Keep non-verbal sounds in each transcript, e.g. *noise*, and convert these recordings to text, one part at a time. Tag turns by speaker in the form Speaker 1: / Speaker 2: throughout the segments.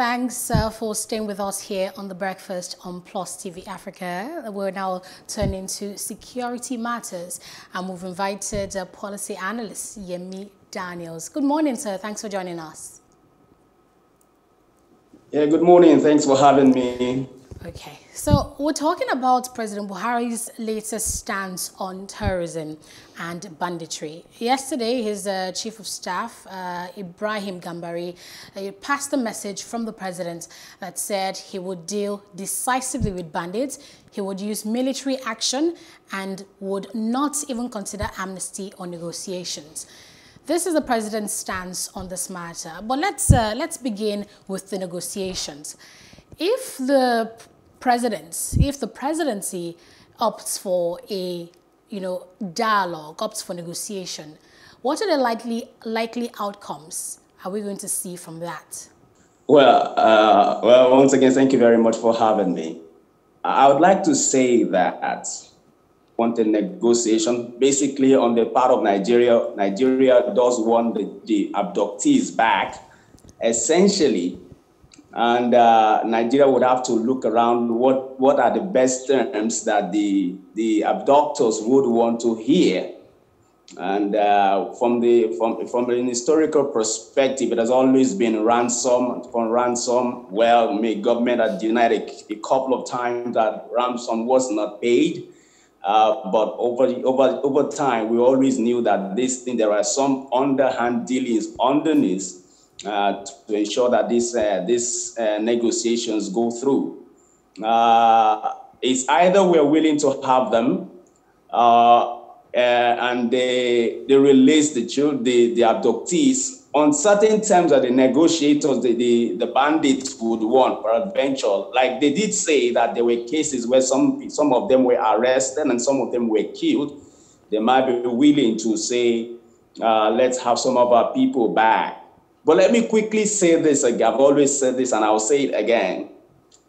Speaker 1: Thanks uh, for staying with us here on the breakfast on Plus TV Africa. We're now turning to security matters, and we've invited uh, policy analyst Yemi Daniels. Good morning, sir. Thanks for joining us.
Speaker 2: Yeah, good morning. Thanks for having me.
Speaker 1: Okay, so we're talking about President Buhari's latest stance on terrorism and banditry. Yesterday, his uh, chief of staff, uh, Ibrahim Gambari, uh, passed a message from the president that said he would deal decisively with bandits, he would use military action, and would not even consider amnesty or negotiations. This is the president's stance on this matter. But let's, uh, let's begin with the negotiations. If the presidents, if the presidency opts for a you know dialogue, opts for negotiation, what are the likely likely outcomes are we going to see from that?
Speaker 2: Well, uh, well, once again, thank you very much for having me. I would like to say that want a negotiation basically on the part of Nigeria. Nigeria does want the, the abductees back. Essentially, and uh, Nigeria would have to look around what, what are the best terms that the, the abductors would want to hear. And uh, from, the, from, from an historical perspective, it has always been ransom from ransom. Well, may government had denied a, a couple of times that ransom was not paid. Uh, but over, over, over time, we always knew that this thing, there are some underhand dealings underneath to ensure that these uh, these uh, negotiations go through. Uh, it's either we're willing to have them uh, and they, they release the, the, the abductees on certain terms that the negotiators, the, the, the bandits would want for adventure. Like they did say that there were cases where some, some of them were arrested and some of them were killed. They might be willing to say, uh, let's have some of our people back. But let me quickly say this. I've always said this and I'll say it again.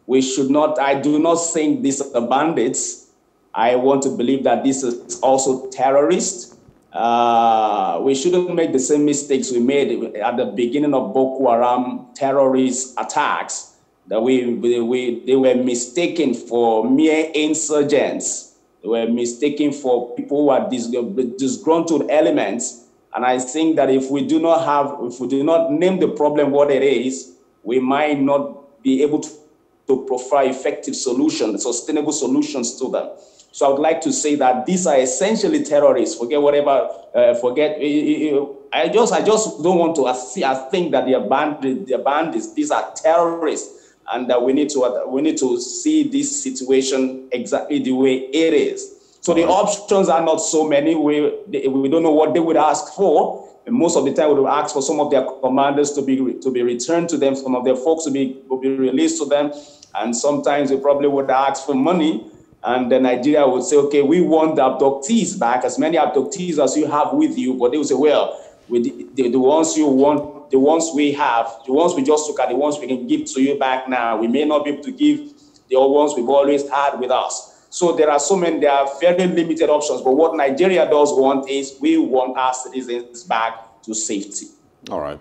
Speaker 2: We should not, I do not think these are bandits. I want to believe that this is also terrorists. Uh, we shouldn't make the same mistakes we made at the beginning of Boko Haram terrorist attacks. That we, we, we they were mistaken for mere insurgents. They were mistaken for people who are disgruntled elements and I think that if we do not have, if we do not name the problem what it is, we might not be able to, to provide effective solutions, sustainable solutions to them. So I would like to say that these are essentially terrorists. Forget whatever, uh, forget. I just, I just don't want to see. I think that they are bandits. They bandits. These are terrorists, and that we need to, we need to see this situation exactly the way it is. So the options are not so many. We, we don't know what they would ask for. And most of the time, we would ask for some of their commanders to be to be returned to them, some of their folks to be to be released to them, and sometimes they probably would ask for money. And then Nigeria would say, okay, we want the abductees back, as many abductees as you have with you. But they would say, well, with the, the ones you want, the ones we have, the ones we just took at the ones we can give to you back now. We may not be able to give the old ones we've always had with us. So there are so many, there are very limited options. But what Nigeria does want is we want our citizens back to safety.
Speaker 3: All right.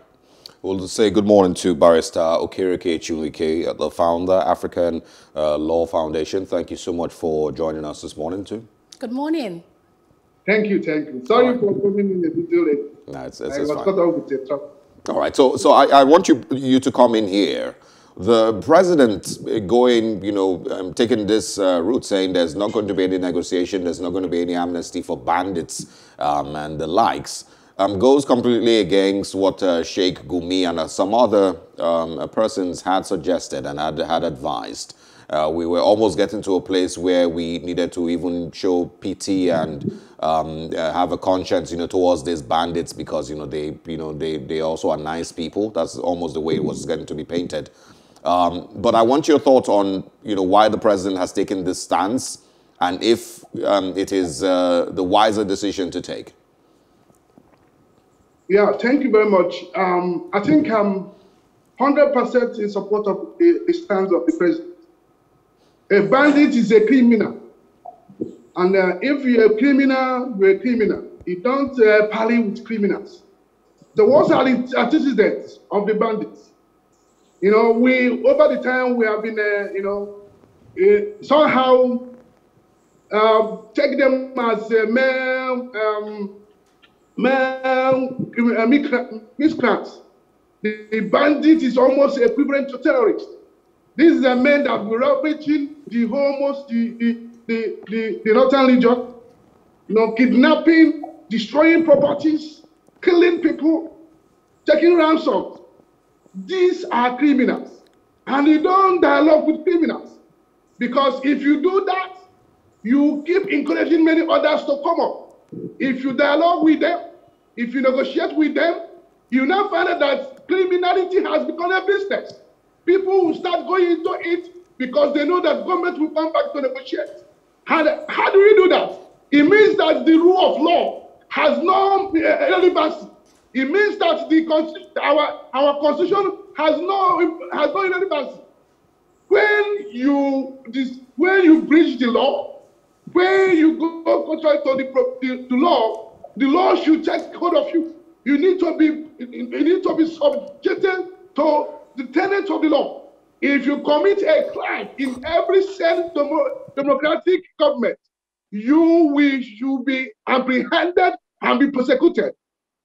Speaker 3: We'll say good morning to Barrister Okereke Chinwike, the founder, African uh, Law Foundation. Thank you so much for joining us this morning, too.
Speaker 1: Good morning.
Speaker 4: Thank you, thank you. Sorry right. for coming in a bit late.
Speaker 3: No, it's, it's, I was caught up with the truck. All right, so so I, I want you you to come in here the president going, you know, um, taking this uh, route, saying there's not going to be any negotiation, there's not going to be any amnesty for bandits um, and the likes, um, goes completely against what uh, Sheikh Gumi and uh, some other um, persons had suggested and had, had advised. Uh, we were almost getting to a place where we needed to even show pity and um, uh, have a conscience, you know, towards these bandits because, you know, they, you know, they, they also are nice people. That's almost the way it was getting to be painted. Um, but I want your thoughts on you know why the president has taken this stance and if um, it is uh, the wiser decision to take.
Speaker 4: Yeah, thank you very much. Um, I think I'm 100% in support of the, the stance of the president. A bandit is a criminal. And uh, if you're a criminal, you're a criminal. You don't uh, parley with criminals. The ones are the antecedents of the bandits. You know, we over the time we have been, uh, you know, uh, somehow uh, take them as uh, men, um, men, uh, miscreants. The, the bandit is almost equivalent to terrorist. This is a man that will ravaging the almost the the the, the, the northern region, you know, kidnapping, destroying properties, killing people, taking ransom. These are criminals. And you don't dialogue with criminals. Because if you do that, you keep encouraging many others to come up. If you dialogue with them, if you negotiate with them, you now find out that criminality has become a business. People will start going into it because they know that government will come back to negotiate. How, how do we do that? It means that the rule of law has no uh, relevance. It means that the our our constitution has no has no relevance. When you this, when you breach the law, when you go contrary to the, the, law, the law should take hold of you. You need to be you need to be subjected to the tenets of the law. If you commit a crime in every sense democratic government, you will you be apprehended and be persecuted.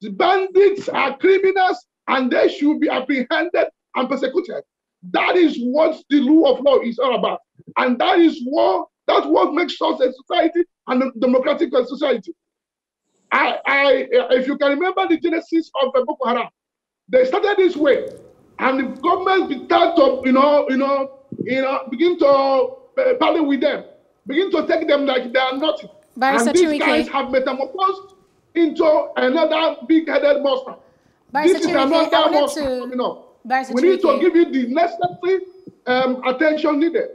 Speaker 4: The bandits are criminals and they should be apprehended and persecuted. That is what the rule of law is all about. And that is what that's what makes us a society and a democratic society. I, I, if you can remember the genesis of Boko Haram, they started this way, and the government began to, you know, you know, you know, begin to uh, parley with them, begin to take them like they are nothing. and these guys have metamorphosed into another big-headed monster. this is another monster to... coming up. We need to give you the necessary um, attention needed.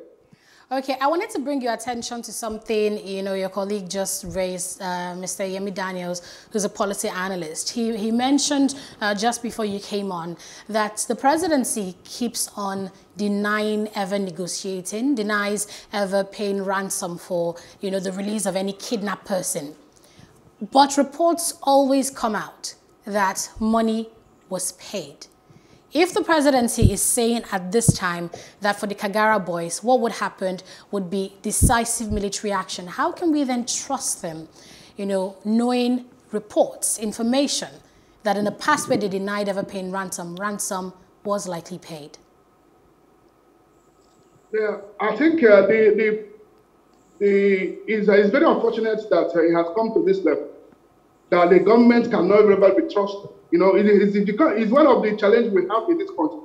Speaker 1: Okay, I wanted to bring your attention to something, you know, your colleague just raised, uh, Mr. Yemi Daniels, who's a policy analyst. He, he mentioned uh, just before you came on that the presidency keeps on denying ever negotiating, denies ever paying ransom for, you know, the release of any kidnapped person. But reports always come out that money was paid. If the presidency is saying at this time that for the Kagara boys, what would happen would be decisive military action, how can we then trust them, you know, knowing reports, information that in the past where they denied ever paying ransom, ransom was likely paid?
Speaker 4: Yeah, I think uh, the, the, the, it's, uh, it's very unfortunate that uh, it has come to this level, that the government cannot be trusted. You know, it is it's one of the challenges we have in this country.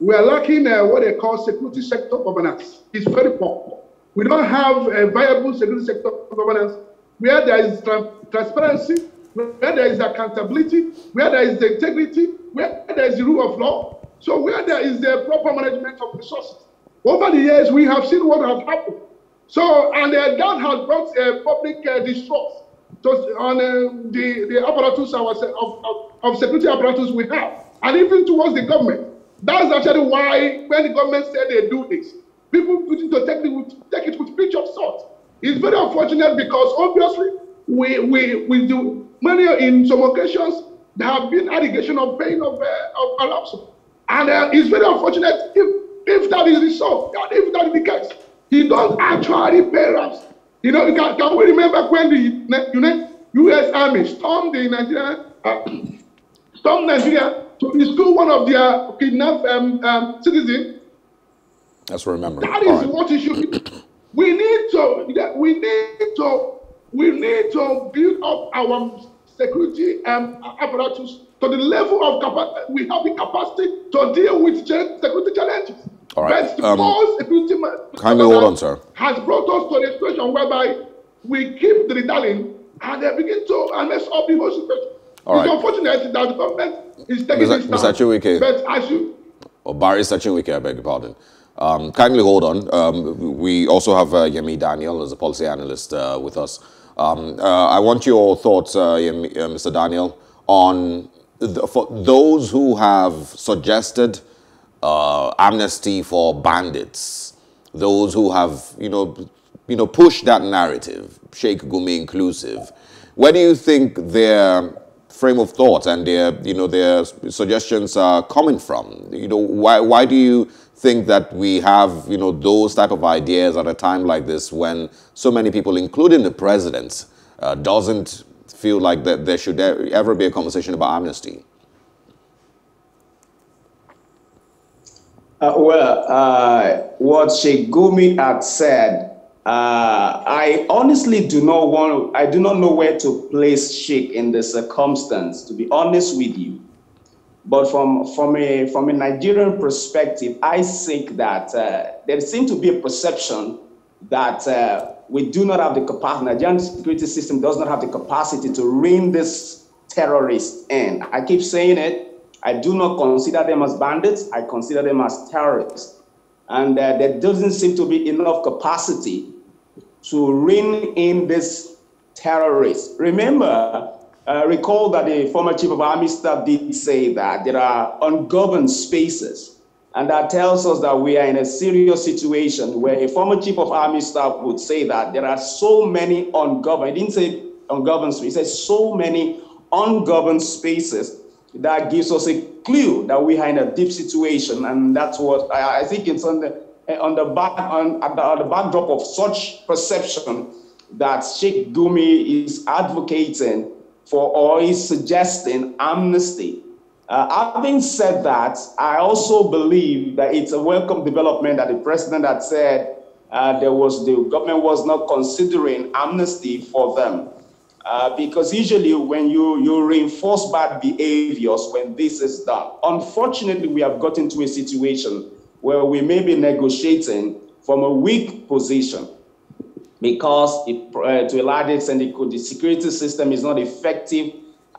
Speaker 4: We are lacking uh, what they call security sector governance. It's very poor. We don't have a viable security sector governance where there is tra transparency, where there is accountability, where there is the integrity, where there is the rule of law. So where there is the proper management of resources. Over the years, we have seen what has happened. So, and uh, that has brought uh, public uh, distrust on uh, the, the apparatus of, of, of security apparatus we have, and even towards the government. That's actually why when the government said they do this, people put to take it, take it with pinch of salt. It's very unfortunate because obviously we we we do many in some occasions there have been allegation of paying of uh, of and uh, it's very unfortunate if if that is the so, if that is the case, he don't actually pay ransom. You know, can, can we remember when the U.S. Army stormed the Nigeria, uh, *clears throat* stormed Nigeria to rescue one of their kidnapped um, um, citizens?
Speaker 3: Let's remember.
Speaker 4: That is right. what it should be. We need to, we need to, we need to build up our security um, apparatus to the level of capacity. We have the capacity to deal with security challenges.
Speaker 3: All right.
Speaker 4: But um, security
Speaker 3: kindly hold on, sir.
Speaker 4: Has brought us to a situation whereby we keep the redaling and they begin to mess up the whole situation. All it's right. unfortunate that the government is taking Mr. this Mr.
Speaker 3: Chinwike.
Speaker 4: But as you...
Speaker 3: Or Barry Chinwike, I beg your pardon. Um, kindly hold on. Um, we also have uh, Yemi Daniel as a policy analyst uh, with us. Um, uh, I want your thoughts, uh, Yemi, uh, Mr. Daniel, on for those who have suggested uh, amnesty for bandits, those who have, you know, you know, pushed that narrative, Sheikh Gumi inclusive. Where do you think their frame of thought and their, you know, their suggestions are coming from? You know, why, why do you think that we have, you know, those type of ideas at a time like this when so many people, including the president, uh, doesn't feel like that there should ever be a conversation about amnesty?
Speaker 2: Uh, well, uh, what Sheikh Gumi had said uh, I honestly do not want, I do not know where to place Sheikh in the circumstance, to be honest with you. But from, from, a, from a Nigerian perspective, I think that uh, there seems to be a perception that uh, we do not have the capacity, Nigerian security system does not have the capacity to rein this terrorists in. I keep saying it. I do not consider them as bandits. I consider them as terrorists. And uh, there doesn't seem to be enough capacity to rein in this terrorists. Remember, uh, recall that the former chief of army staff did say that there are ungoverned spaces. And that tells us that we are in a serious situation where a former chief of army staff would say that there are so many ungoverned, he didn't say ungoverned spaces, he said so many ungoverned spaces that gives us a clue that we are in a deep situation. And that's what I, I think it's on the on the back on, at the, on the backdrop of such perception that Sheikh Gumi is advocating for or is suggesting amnesty. Uh, having said that, I also believe that it's a welcome development that the president had said uh, there was the government was not considering amnesty for them. Uh, because usually when you, you reinforce bad behaviors when this is done, unfortunately, we have gotten to a situation where we may be negotiating from a weak position because it, uh, to a large extent the security system is not effective,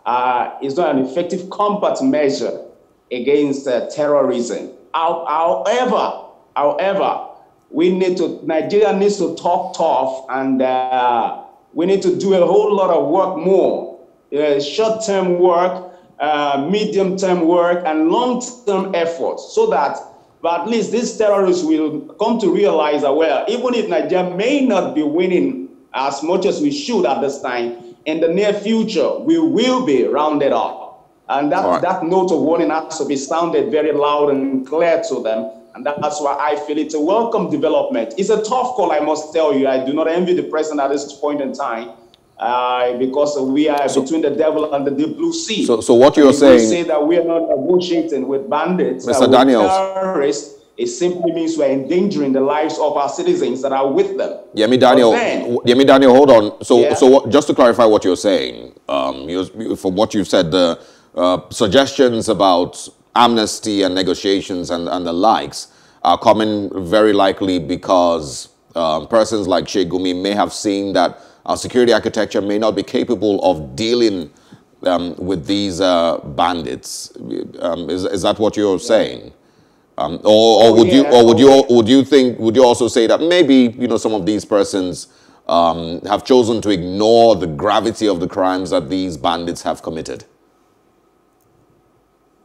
Speaker 2: uh, it's not an effective combat measure against uh, terrorism. However, however, we need to, Nigeria needs to talk tough and uh, we need to do a whole lot of work more. Uh, short-term work, uh, medium-term work, and long-term efforts so that but at least these terrorists will come to realize that, well, even if Nigeria may not be winning as much as we should at this time, in the near future, we will be rounded up. And that, right. that note of warning has to be sounded very loud and clear to them. And that's why I feel it's a welcome development. It's a tough call, I must tell you. I do not envy the president at this point in time uh, because we are so, between the devil and the deep blue sea.
Speaker 3: So, so what you're saying?
Speaker 2: say that we are not negotiating with bandits,
Speaker 3: Mr. Daniels.
Speaker 2: terrorists. It simply means we're endangering the lives of our citizens that are with them.
Speaker 3: Yemi Daniel, then, Yemi Daniel, hold on. So, yeah. so what, just to clarify what you're saying, um, you, from what you've said, the uh, suggestions about amnesty and negotiations and, and the likes are coming very likely because um, persons like Sheikh Gumi may have seen that our security architecture may not be capable of dealing um, with these uh, bandits. Um, is, is that what you're saying? Um, or, or, would yeah, you, or would you, would you think, would you also say that maybe you know some of these persons um, have chosen to ignore the gravity of the crimes that these bandits have committed?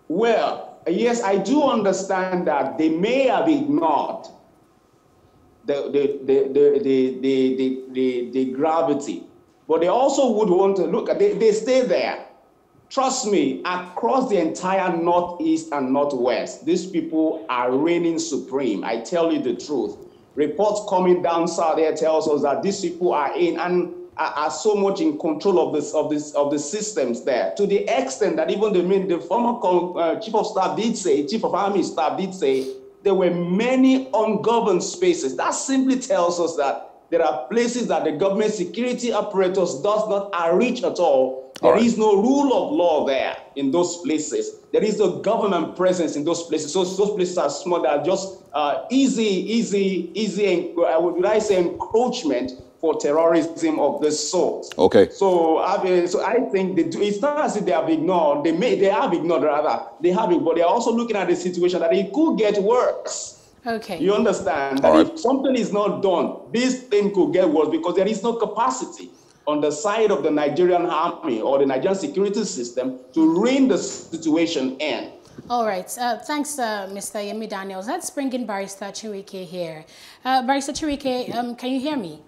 Speaker 2: Well, yes, I do understand that they may have ignored the the the the the the, the, the, the gravity, but they also would want to look. They they stay there. Trust me, across the entire Northeast and Northwest, these people are reigning supreme. I tell you the truth. Reports coming down south there tells us that these people are in and are, so much in control of this of this of the systems there to the extent that even the the former uh, chief of staff did say, chief of army staff did say there were many ungoverned spaces. That simply tells us that there are places that the government security apparatus does not reach at all. There all right. is no rule of law there in those places. There is no government presence in those places. So those places are small. They are just uh, easy, easy, easy. Uh, would I say encroachment for terrorism of this sort.
Speaker 3: Okay.
Speaker 2: So I mean, so I think they do, it's not as if they have ignored. They may they have ignored rather. They have it, but they're also looking at the situation that it could get worse.
Speaker 1: Okay.
Speaker 2: You understand that right. if something is not done, this thing could get worse because there is no capacity on the side of the Nigerian army or the Nigerian security system to rein the situation in.
Speaker 1: All right. Uh, thanks, uh, Mr. Yemi Daniels. Let's bring in Barrister Chinwike here. Uh, Barrister Chinwike, um, can you hear me?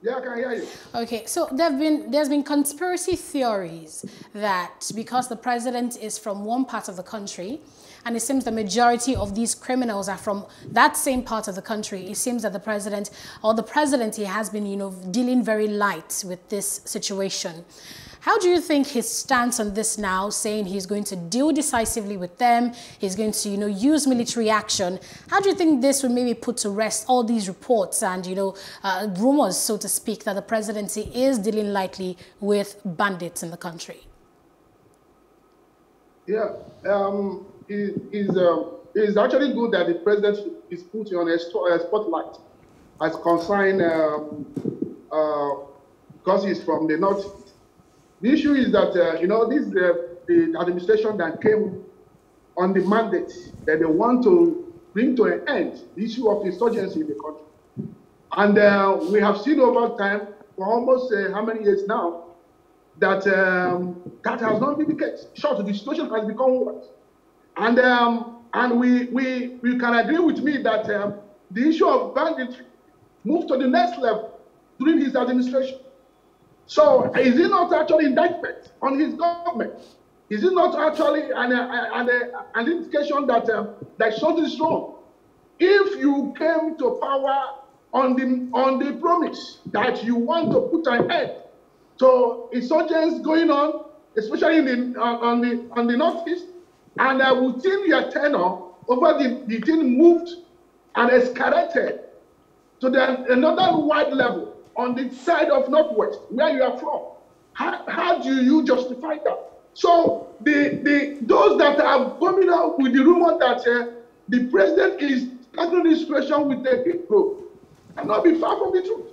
Speaker 4: Yeah, I can hear you.
Speaker 1: Okay, so there've been there's been conspiracy theories that because the president is from one part of the country, and it seems the majority of these criminals are from that same part of the country. It seems that the president or the presidency has been, you know, dealing very light with this situation. How do you think his stance on this now, saying he's going to deal decisively with them, he's going to, you know, use military action? How do you think this will maybe put to rest all these reports and, you know, uh, rumors, so to speak, that the presidency is dealing lightly with bandits in the country?
Speaker 4: Yeah, um, it is uh, it is actually good that the president is put on a, spotlight as concerned um, uh, because he's from the north the issue is that, uh, you know, this uh, the administration that came on the mandate that they want to bring to an end the issue of insurgency in the country. And uh, we have seen over time, for almost uh, how many years now, that um, that has not been the case. Short, the situation has become worse. And um, and we, we, we can agree with me that um, the issue of banditry moved to the next level during his administration. So is it not actually indictment on his government? Is it not actually an, an, an indication that, uh, that something is wrong? If you came to power on the, on the promise that you want to put an end to insurgents going on, especially in the, uh, on, the, on the northeast, and uh, within your tenure, over the, the thing moved and escalated to the, another wide level on the side of Northwest, where you are from. How, how do you justify that? So the, the those that are coming out with the rumor that uh, the president is tackling this question with a big group cannot be far from the truth.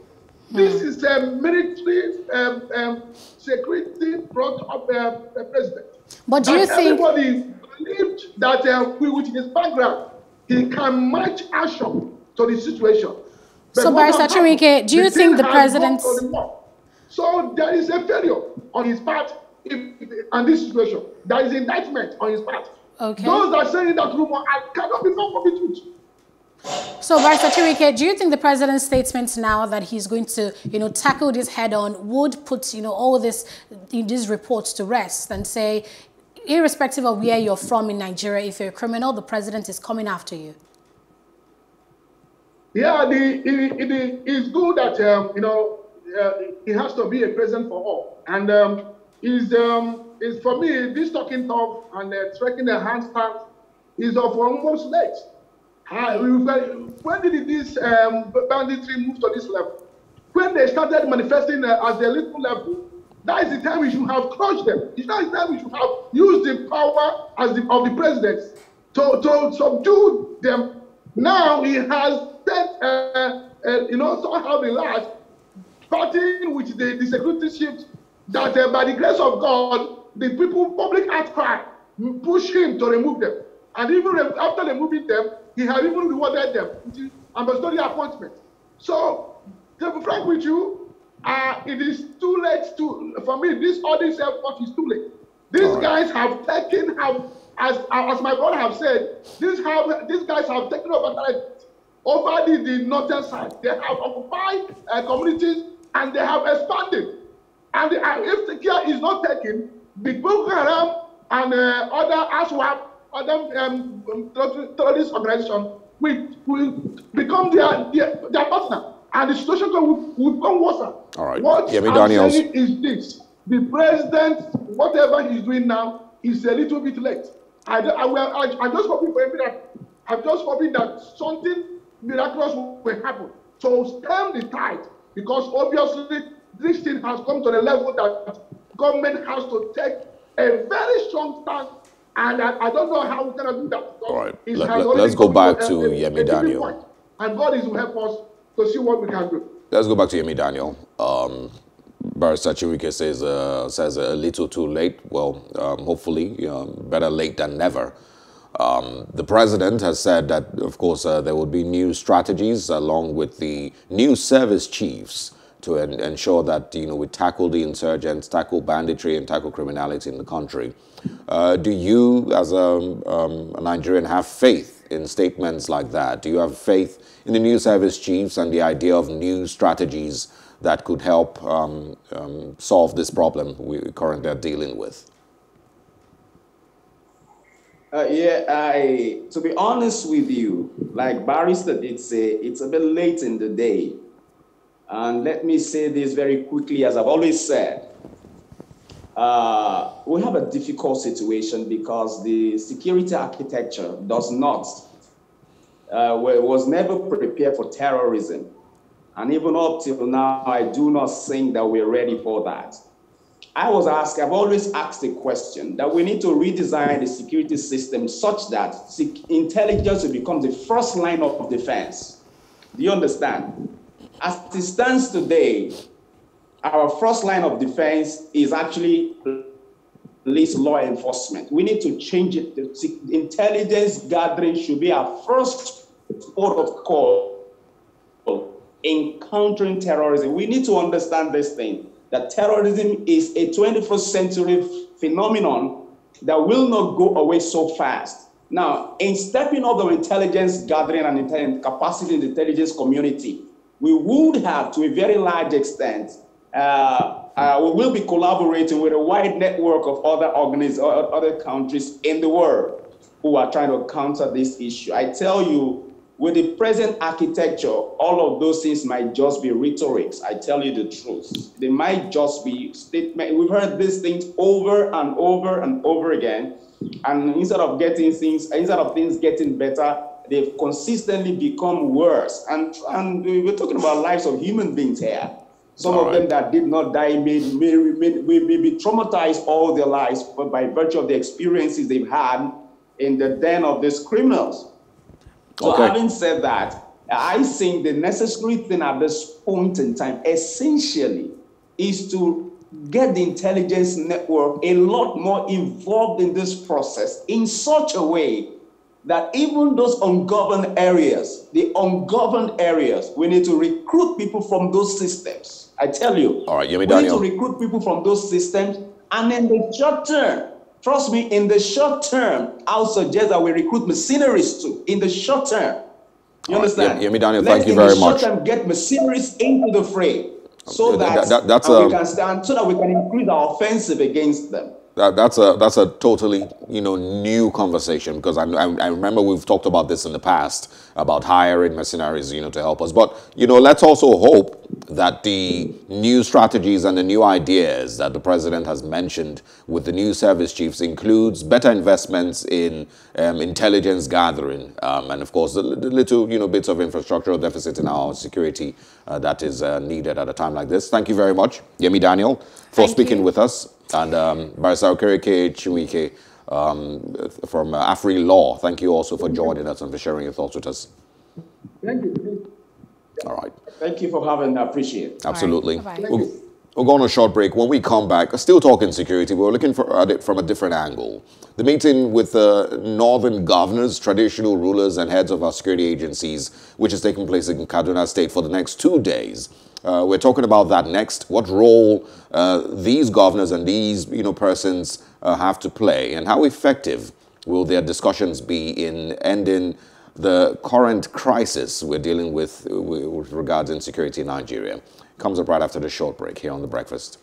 Speaker 4: Hmm. This is a military um, um, security brought up uh, president.
Speaker 1: But do you think
Speaker 4: everybody believed that uh, with his background he can match action to the situation?
Speaker 1: So, Barrister Chinwike, do you think the president...
Speaker 4: So there is a failure on his part in, in this situation. There is indictment on his part.
Speaker 1: Okay.
Speaker 4: Those that are saying that rumor I cannot be found for the truth.
Speaker 1: So, Barrister Chinwike, do you think the president's statements now that he's going to, you know, tackle this head on would put, you know, all this, these reports to rest and say, irrespective of where you're from in Nigeria, if you're a criminal, the president is coming after you?
Speaker 4: Yeah, the, it, it, it's good that, um, you know, uh, it has to be a present for all. And um, is um, is for me, this talking tough and uh, striking the handstand is of almost late. Uh, when did this um, banditry move to this level? When they started manifesting uh, at the little level, that is the time we should have crushed them. It's not the time we should have used the power as the, of the president to, to subdue them. Now he has set, uh, uh, you know, somehow the last, starting with the, the security shift, that uh, by the grace of God, the people, public outcry, push him to remove them. And even after removing them, he had even rewarded them with ambassadorial appointment. So, to be frank with you, uh, it is too late to, for me, this all this effort is too late. These right. guys have taken, have, as, as my brother have said, these, have, these guys have taken over over the, the northern side. They have occupied uh, communities and they have expanded. And the, uh, if the care is not taken, the Boko Haram and uh, other ISWAP, other um, um terrorist organizations will, will become their, their, their partner. And the situation will, will become worse.
Speaker 3: All right.
Speaker 4: What
Speaker 3: yeah,
Speaker 4: I'm
Speaker 3: Daniels.
Speaker 4: saying is this. The president, whatever he's doing now, is a little bit late. I, I, I, I'm just hoping for a that. I'm just hoping that something miraculous will happen. So stem the tide because obviously this thing has come to the level that government has to take a very strong stand. And I, I don't know how we're going to do that.
Speaker 3: All right. Let, us let, go back to, to Yemi Daniel. Point.
Speaker 4: And God is will help us to see what we can do.
Speaker 3: Let's go back to Yemi Daniel. Um, Barrister Chinwike says, uh, says a little too late. Well, um, hopefully, better late than never. Um, the president has said that, of course, uh, there will be new strategies along with the new service chiefs to en ensure that you know we tackle the insurgents, tackle banditry, and tackle criminality in the country. Uh, do you, as a, um, a, Nigerian, have faith in statements like that? Do you have faith in the new service chiefs and the idea of new strategies that could help um, um, solve this problem we currently are dealing with?
Speaker 2: Uh, yeah, I, to be honest with you, like Barrister did say, it's a bit late in the day. And let me say this very quickly, as I've always said. Uh, we have a difficult situation because the security architecture does not, uh, was never prepared for terrorism. And even up till now, I do not think that we're ready for that. I was asked, I've always asked the question that we need to redesign the security system such that intelligence will become the first line of defense. Do you understand? As it stands today, our first line of defense is actually police law enforcement. We need to change it. The intelligence gathering should be our first port of call in countering terrorism. We need to understand this thing that terrorism is a 21st century phenomenon that will not go away so fast. Now, in stepping up the intelligence gathering and intelligence capacity in the intelligence community, we would have, to a very large extent, uh, uh, we will be collaborating with a wide network of other organizations, other countries in the world who are trying to counter this issue. I tell you, with the present architecture, all of those things might just be rhetorics. I tell you the truth. They might just be statement. We've heard these things over and over and over again. And instead of getting things, instead of things getting better, they've consistently become worse. And, and we're talking about lives of human beings here. Some all of right. them that did not die may, may, may, may be traumatized all their lives, but by virtue of the experiences they've had in the den of these criminals. So okay. having said that, I think the necessary thing at this point in time, essentially, is to get the intelligence network a lot more involved in this process in such a way that even those ungoverned areas, the ungoverned areas, we need to recruit people from those systems. I tell you.
Speaker 3: All right, Yemi
Speaker 2: we
Speaker 3: Daniel.
Speaker 2: need to recruit people from those systems, and in the short term, Trust me, in the short term, I'll suggest that we recruit mercenaries too. In the short term. You understand?
Speaker 3: Yeah, Yemi Daniel, Let's thank you very much.
Speaker 2: In the short term, get mercenaries into the fray so that, that, that that's a, we can stand, so that we can increase our offensive against them
Speaker 3: that, that's a that's a totally you know new conversation because I, I, I remember we've talked about this in the past about hiring mercenaries you know to help us but you know let's also hope that the new strategies and the new ideas that the president has mentioned with the new service chiefs includes better investments in um, intelligence gathering um, and of course the, the, little you know bits of infrastructural deficit in our security uh, that is uh, needed at a time like this. Thank you very much, Yemi Daniel, for Thank speaking you. with us and um, Barrister Okereke um, from uh, Afri Law. Thank you also for joining us and for sharing your thoughts with us.
Speaker 4: Thank you.
Speaker 3: All right.
Speaker 2: Thank you for having me. I appreciate it.
Speaker 3: Absolutely. Right. We'll, we'll, go on a short break. When we come back, still talking security, we're looking for, at it from a different angle. The meeting with the uh, northern governors, traditional rulers, and heads of our security agencies, which is taking place in Kaduna State for the next two days, uh, we're talking about that next. What role uh, these governors and these you know persons uh, have to play, and how effective will their discussions be in ending the current crisis we're dealing with with regards insecurity in Nigeria? Comes up right after the short break here on the breakfast.